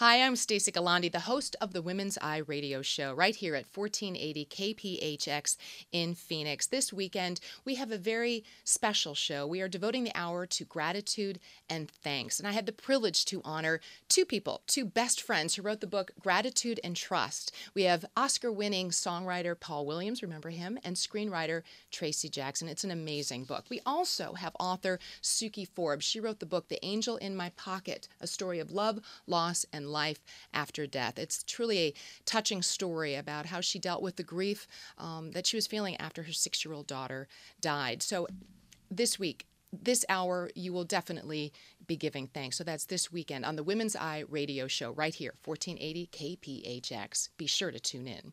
Hi, I'm Stacey Gualandi, the host of the Women's Eye radio show right here at 1480 KPHX in Phoenix. This weekend, we have a very special show. We are devoting the hour to gratitude and thanks. And I had the privilege to honor two people, two best friends who wrote the book Gratitude and Trust. We have Oscar winning songwriter Paul Williams, remember him, and screenwriter Tracey Jackson. It's an amazing book. We also have author Sukey Forbes. She wrote the book The Angel in My Pocket, a story of love, loss, and life after death. It's truly a touching story about how she dealt with the grief um, that she was feeling after her six year old daughter died. So, this week, this hour, you will definitely be giving thanks. So that's this weekend on the Women's Eye radio show right here, 1480 KPHX. Be sure to tune in.